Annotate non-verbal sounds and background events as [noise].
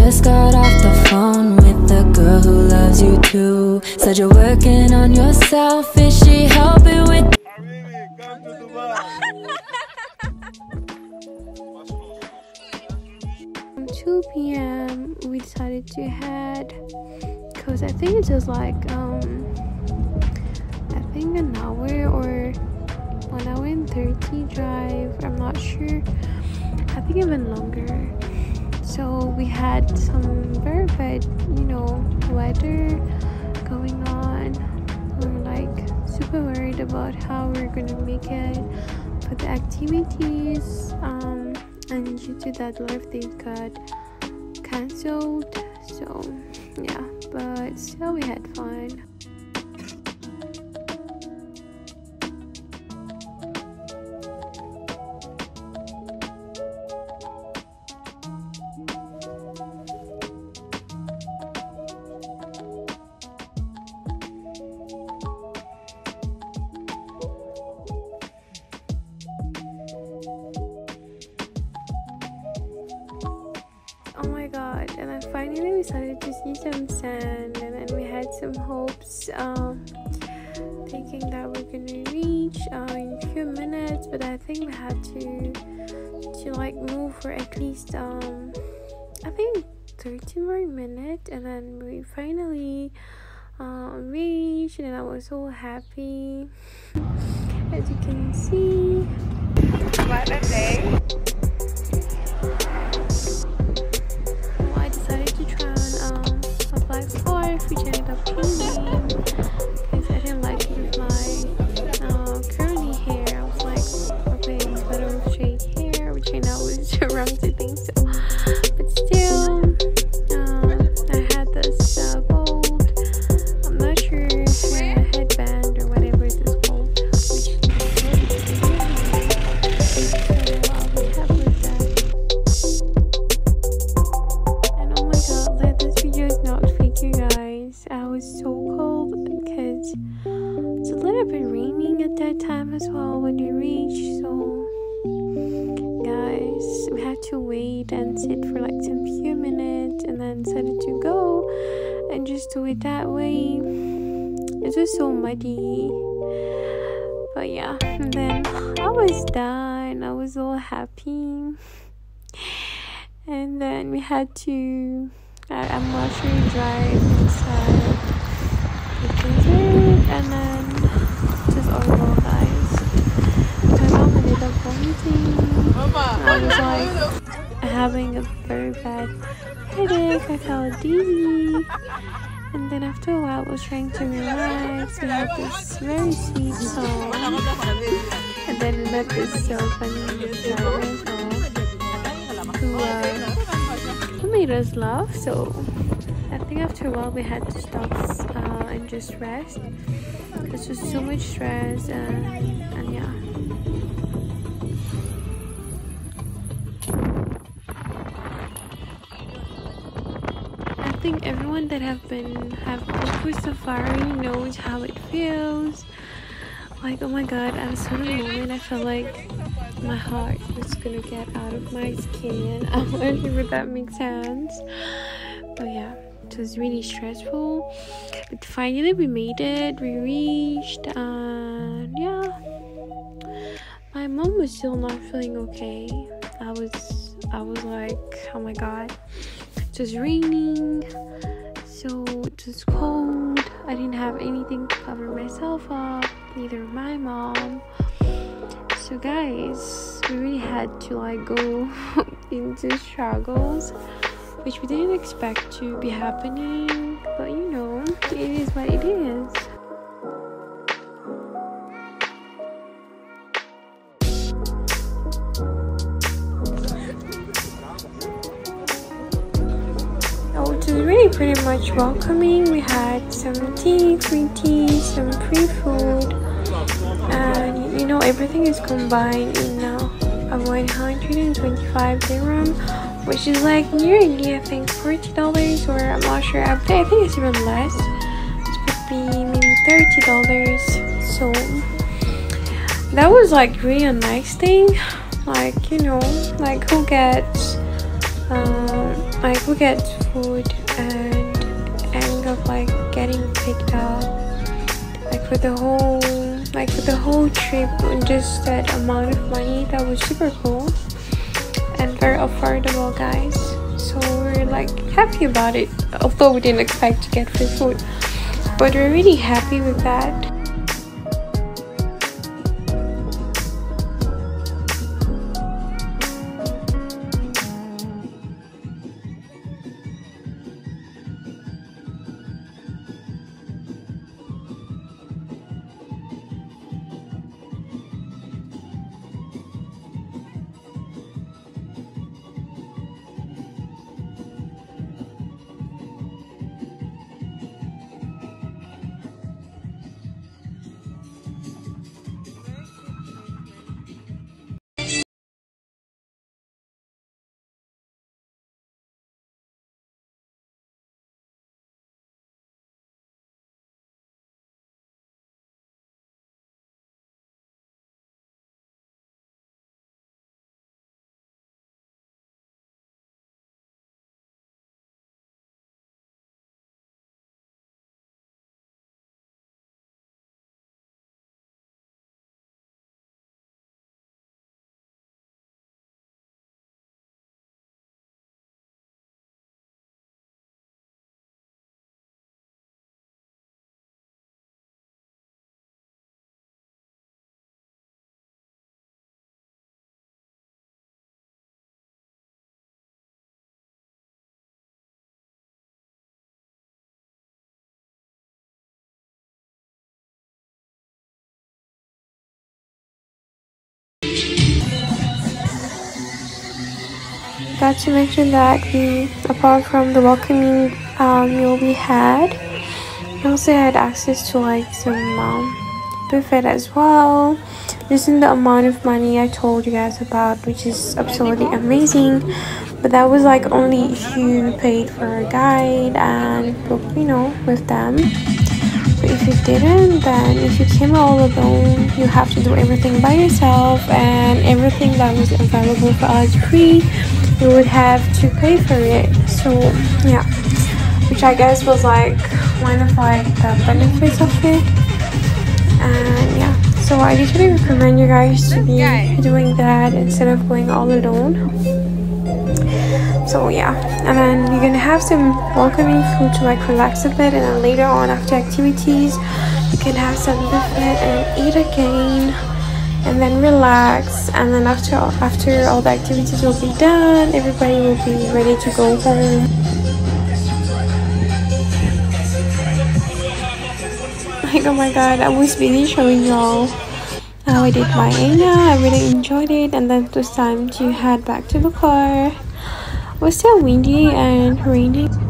just got off the phone with the girl who loves you too. Said you're working on yourself. Is she helping with? 2 p.m. we decided to head because I think it's just like um I think an hour or one hour and 30 drive I'm not sure I think even longer so we had some very bad you know weather going on. We were like super worried about how we we're gonna make it. For the activities um and due to that of things got cancelled so yeah. But still we had fun started to see some sand and then we had some hopes um thinking that we're gonna reach uh, in a few minutes but i think we had to to like move for at least um i think 30 more minutes and then we finally uh, reached and i was so happy. As you can see. Well, I ended up raining at that time as well when we reached. So, guys, we had to wait and sit for like some few minutes and then decided to go and just do it that way. It was so muddy. But yeah, and then I was done. I was all happy and then we had to I'm sure drive inside and then just overall guys. My mom ended up vomiting I was like having a very bad headache. I felt dizzy. And then after a while I was trying to relax. We had this very sweet song. And then we met this so funny well who, uh, who made us laugh. So I think after a while we had to stop uh, and just rest. It's just so much stress and, and yeah. I think everyone that have been have booked with Safari knows how it feels. Like oh my god, at a certain moment I felt like my heart was gonna get out of my skin. I'm not if that makes sense. But yeah, it was really stressful. But finally we made it, we reached and yeah. My mom was still not feeling okay. I was I was like, oh my god. It was raining, so it was cold. I didn't have anything to cover myself up, neither my mom so guys we really had to like go [laughs] into struggles which we didn't expect to be happening but you know it is what it is Oh, it was really pretty much welcoming. We had some tea, free tea, some free food, and you know everything is combined in uh, a 125 dirham which is like nearly I think $40 or I'm not sure. I think, it's even less. It would be maybe $30 so that was like really a nice thing. Like you know like who gets um, like who gets food and end up like getting picked up like for the whole like for the whole trip just that amount of money that was super cool very affordable guys. So we're like happy about it although we didn't expect to get free food. But we're really happy with that Got to mention that we, apart from the welcoming um, meal we had, we also had access to like some um, buffet as well. Is the amount of money I told you guys about, which is absolutely amazing. But that was like only if you paid for a guide and booked, you know, with them. So if you didn't, then if you came all alone, you have to do everything by yourself and everything that was available for us free you would have to pay for it. So yeah. Which i guess was like one of like the benefits of it. And yeah. So i usually recommend you guys to be doing that instead of going all alone. So yeah. And then you're gonna have some welcoming food to like relax a bit. And then later on after activities you can have some buffet and eat again and then relax and then after after all the activities will be done everybody will be ready to go home. [laughs] Like oh my god i was busy showing y'all how i did my henna. i really enjoyed it and then it was time to head back to the car. It was still windy and raining